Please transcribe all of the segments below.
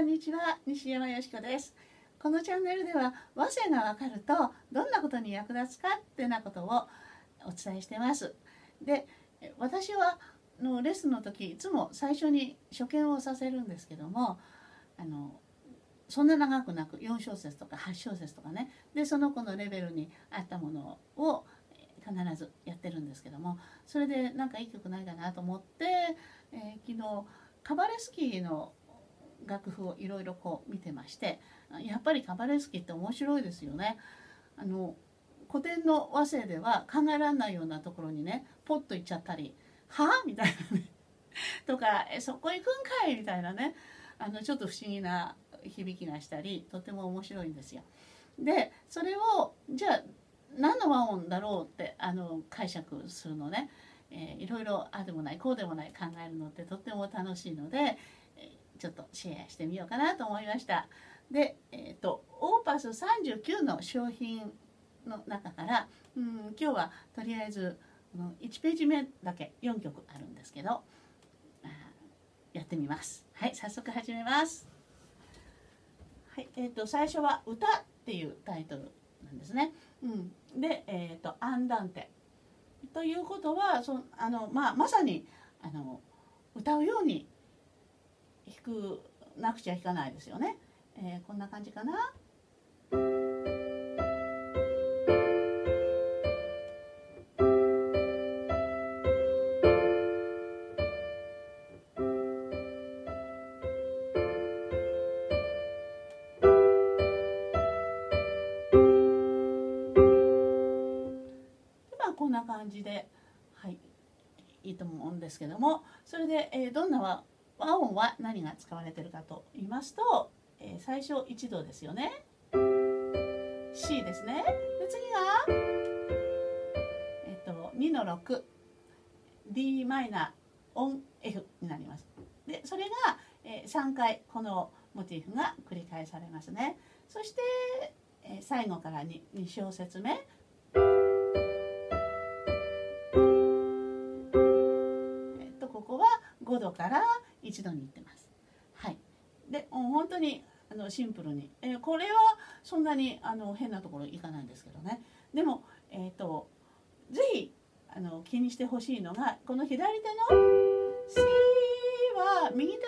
こんにちは西山よしこです。このチャンネルでは和声がわかるとどんなことに役立つかってなことをお伝えしてます。で私はのレッスンの時いつも最初に初見をさせるんですけどもあのそんな長くなく4小節とか8小節とかね。でその子のレベルに合ったものを必ずやってるんですけどもそれでなんかいい曲ないかなと思って、えー、昨日カバレスキーの楽譜をいろいろこう見てましてやっぱりカバレスキって面白いですよね。あの古典の和声では考えられないようなところにねポッと行っちゃったり「はあ?」みたいなね とか「えそこ行くんかい?」みたいなねあのちょっと不思議な響きがしたりとても面白いんですよ。でそれをじゃあ何の和音だろうってあの解釈するのね、えー、いろいろあでもないこうでもない考えるのってとっても楽しいので、ちょっとシェアしてみようかなと思いました。で、えーと、オーパス39の商品の中から、うん、今日はとりあえず1ページ目だけ4曲あるんですけどやってみます。はい早速始めます。はいえーと、最初は「歌」っていうタイトルなんですね。うん、で、えーと「アンダンテ」ということはそあの、まあ、まさにあの歌うように弾くなくちゃ弾かないですよね。えー、こんな感じかな？こんな感じで、はい、いいと思うんですけどもそれで、えー、どんな和音は何が使われてるかと言いますとえー、最初1度ですよね。C ですね。で次が、えっと、2の 6D マイナーオン F になります。でそれが、えー、3回このモチーフが繰り返されますね。そして、えー、最後から 2, 2小節目。えっとここは5度から1度にいってます。はい。で本当にあのシンプルに、えー、これはそんなにあの変なところいかないんですけどね。でも、えーと、ぜひあの気にしてほしいのがこの左手の「C」は右手の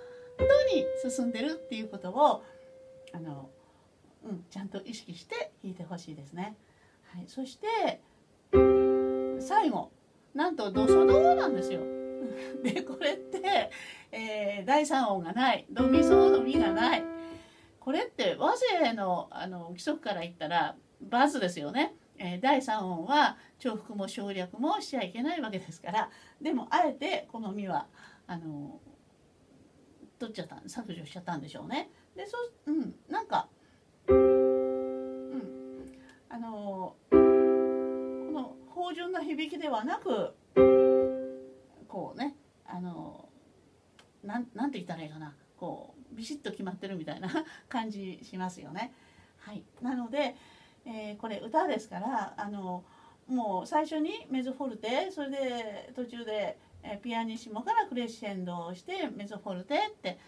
「ド」に進んでるっていうことをあの、うん、ちゃんと意識して弾いてほしいですね。はい、そして最後。なんとドソドなんですよ。でこれって、えー、第3音がないドミソドミがないこれって和声のあの規則から言ったらバズですよね。えー、第3音は重複も省略もしちゃいけないわけですからでもあえてこの「み」はあの取っちゃった削除しちゃったんでしょうね。でそうんなんか、うん、あのこの芳醇な響きではなくこうねあのなんなんて言ったらいいかなこうビシッと決まってるみたいな 感じしますよね。はい、なので、えー、これ歌ですからあのもう最初にメゾフォルテそれで途中で、えピアニッシモからクレッシェンドをしてメゾフォルテって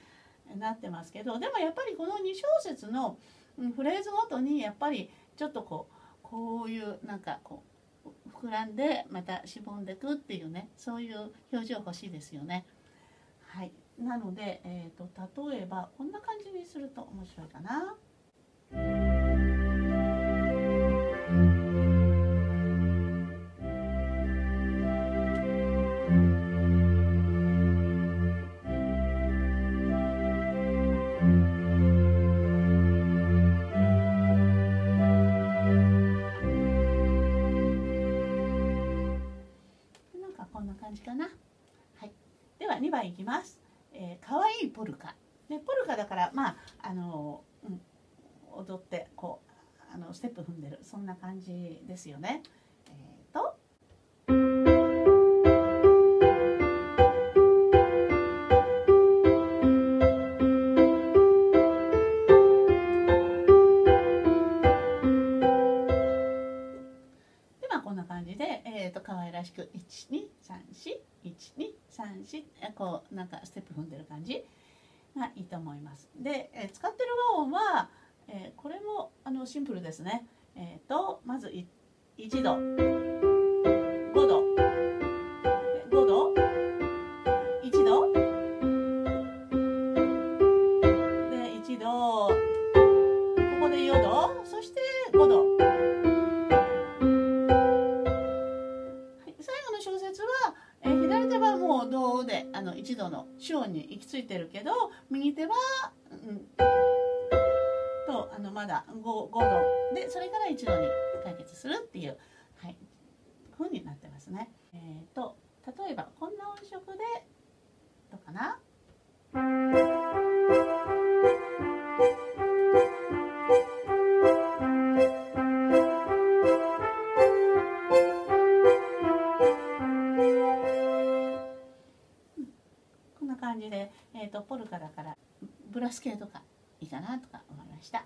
なってますけどでもやっぱりこの2小節のフレーズごとにやっぱりちょっとこうこういうなんかこう膨らんでまたしぼんでくっていうねそういう表情欲しいですよね。はいなので、えーと、例えばこんな感じにすると面白いかな。感じかな。はい、では2番いきます。えー、かわいいポルカ、ね、ポルカだからまああの、うん、踊ってこうあのステップ踏んでるそんな感じですよね。で、えーと、可愛らしく1 2 3 4 1 2 3 4こうなんかステップ踏んでる感じがいいと思います。で、え使ってる和音は、えこれもあのシンプルですね。えーと、まず1度。5度。5度。1度。で1度。ここで4度。そして5度、行き着いてるけど右手は、うん。とあのまだ 5, 5度でそれから一度に解決するっていう、はい、風になってますね。えーと、例えばこんな音色でどうかな？ブラス系とかいいかなとか思いました。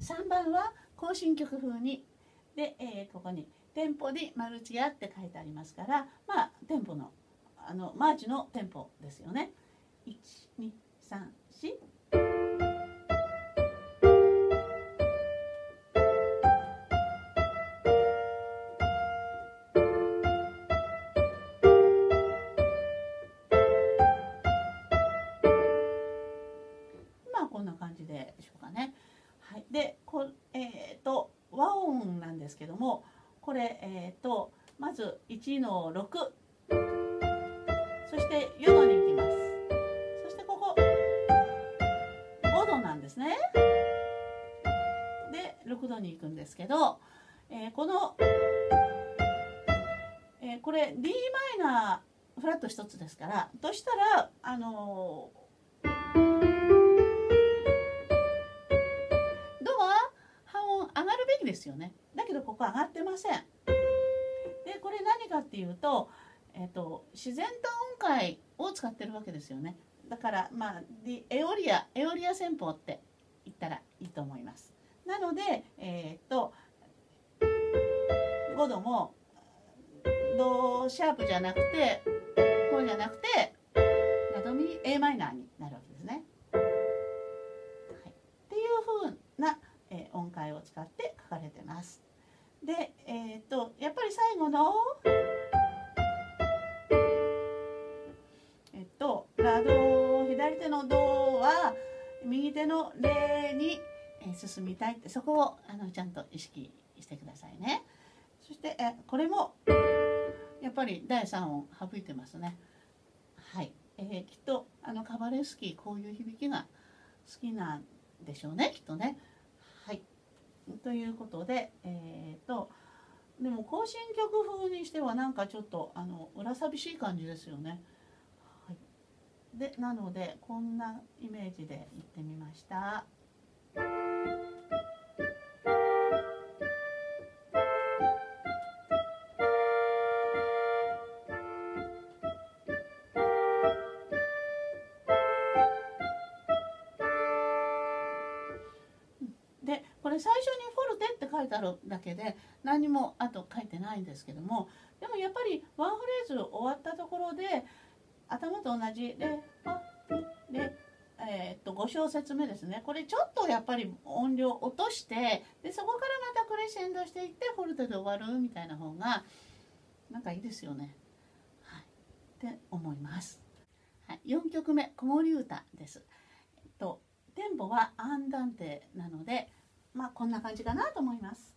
3番は行進曲風に。で、えー、ここに Tempo di marcia って書いてありますからまあテンポのあのマーチのテンポですよね。1234これ、えーと、まず1の6そして4度に行きます。そしてここ。5度なんですね。で6度に行くんですけど、えー、この、えー、これ d マイナーフラット1つですからとしたらあのーですよね。だけどここ上がってません。でこれ何かっていうと,、えーと、自然と音階を使ってるわけですよね。だからまあエオリアエオリア戦法って言ったらいいと思います。なのでえっ、ー、と5度もドシャープじゃなくてこうじゃなくてラドミ a マイナーになるわけです。音階を使って書かれてます。で、えっ、とやっぱり最後のえっとラド左手のドは右手のレに、進みたいってそこをあのちゃんと意識してくださいね。そしてえこれもやっぱり第3音省いてますね。はい、えー、きっとあのカバレスキーこういう響きが好きなんでしょうねきっとね。ということで、えーと、でも行進曲風にしてはなんかちょっとあの裏寂しい感じですよね。はい、でなのでこんなイメージで行ってみました。るだけで何もあと書いてないんですけどもでもやっぱりワンフレーズ終わったところで頭と同じ「レパレ」えー、っと5小節目ですねこれちょっとやっぱり音量落としてでそこからまたクレッシェンドしていってフォルテで終わるみたいな方がなんかいいですよね。はい、って思います。はい、4曲目「子守歌」です。えっとテンポはアンダンテなのでまあこんな感じかなと思います。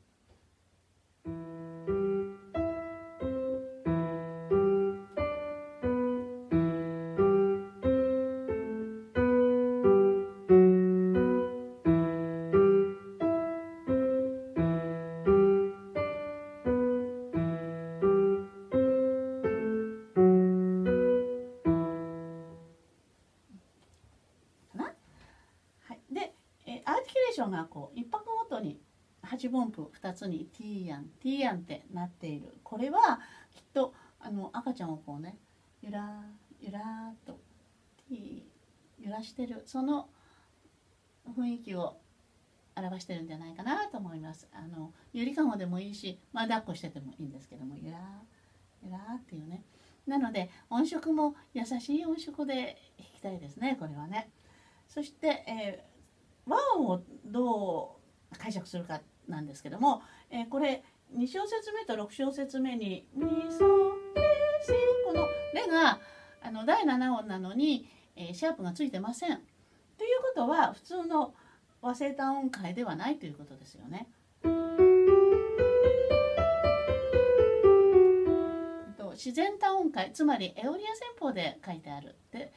8分符2つに「ティーヤン」「ティーヤン」ってなっているこれはきっとあの赤ちゃんをこうねゆらゆらっとティー揺らしてるその雰囲気を表してるんじゃないかなと思います。あのゆりかごでもいいし、まあ、抱っこしててもいいんですけどもゆらゆらっていうねなので音色も優しい音色で弾きたいですねこれはね。そして、えー、和音をどう解釈するかなんですけども、えー、これ2小節目と6小節目に「みそレシ」この「レ」があの第7音なのに、えー、シャープがついてません。ということは普通の和声単音階ではないということですよね。自然多音階つまりエオリア戦法で書いてあるって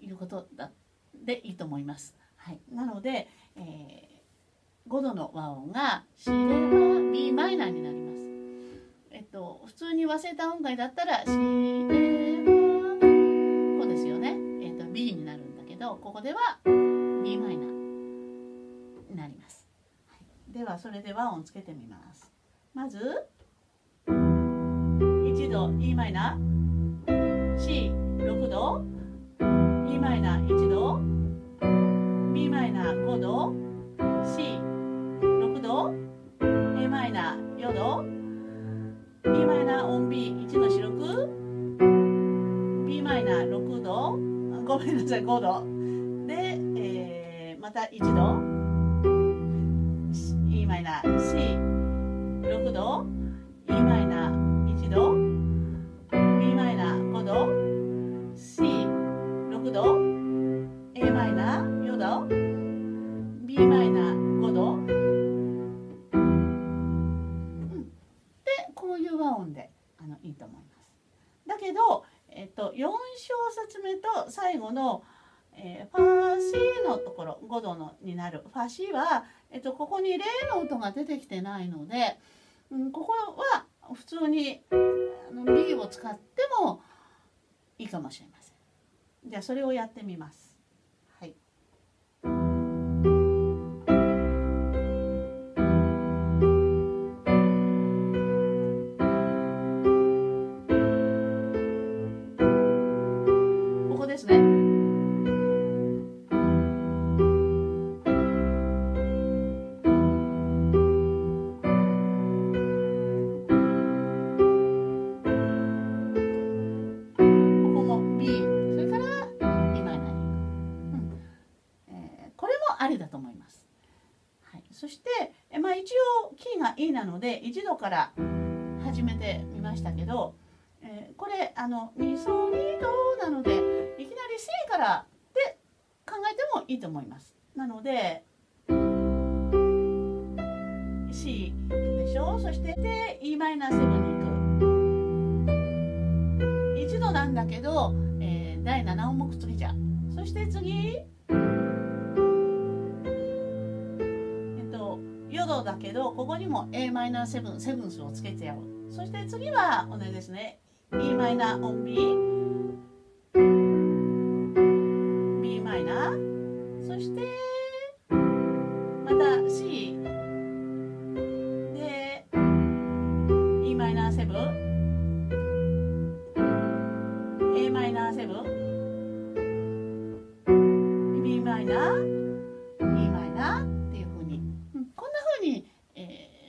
いうことだでいいと思います。はい、なので、えー、5度の和音がシレバ b マイナーになります。えっと普通に和声単音階だったらシレバこうですよね。えっと B になるんだけどここでは b マイナーになります。はい、ではそれで和音つけてみます。まず1度 e マイナー C6 度 e マイナー1度 b マイナー5度 C 4度 e マイナーオン B1 の四六 b マイナー6度。ごめんなさい5度。で、えー、また1度。本であのいいと思います。だけど、えっと、4小節目と最後の、えー、ファシーのところ5度のになるファシは、えっと、ここに例の音が出てきてないので、うん、ここは普通にあの B を使ってもいいかもしれません。じゃあそれをやってみます。一応キーが E なので1度から始めてみましたけど、えー、これあの2ソ2ドなのでいきなり C からで考えてもいいと思います。なので C でしょ？そしてで e マイナー7に行く。1度なんだけど、えー、第7音目次じゃ。そして次。ヨドだけどここにも Am7 セブンスをつけてやろう。そして次は同じですね。E マイナー on B b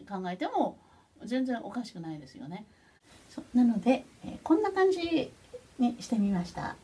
考えても全然おかしくないですよね。なので、えー、こんな感じにしてみました。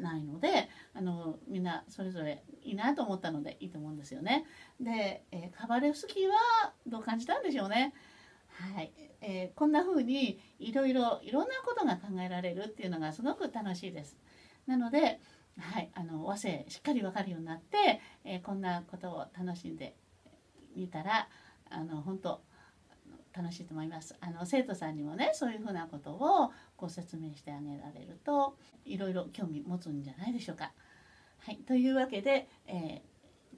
ないのであのみんなそれぞれいいなと思ったのでいいと思うんですよね。で、えー、カバレフスキーはどう感じたんでしょうね。はい、えー、こんな風にいろいろいろんなことが考えられるっていうのがすごく楽しいです。なので、はい、あの和声しっかり分かるようになって、えー、こんなことを楽しんでみたらあの本当楽しいと思います。あの生徒さんにもねそういうふうなことをご説明してあげられるといろいろ興味持つんじゃないでしょうか。はい、というわけで、え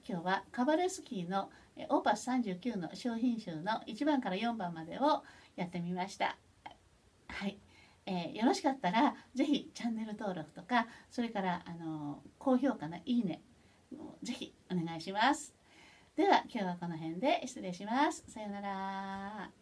ー、今日はカバレスキーのオーパス39の商品集の1番から4番までをやってみました。はい、えー、よろしかったら是非チャンネル登録とかそれからあの高評価のいいねぜひお願いします。では今日はこの辺で失礼します。さようなら。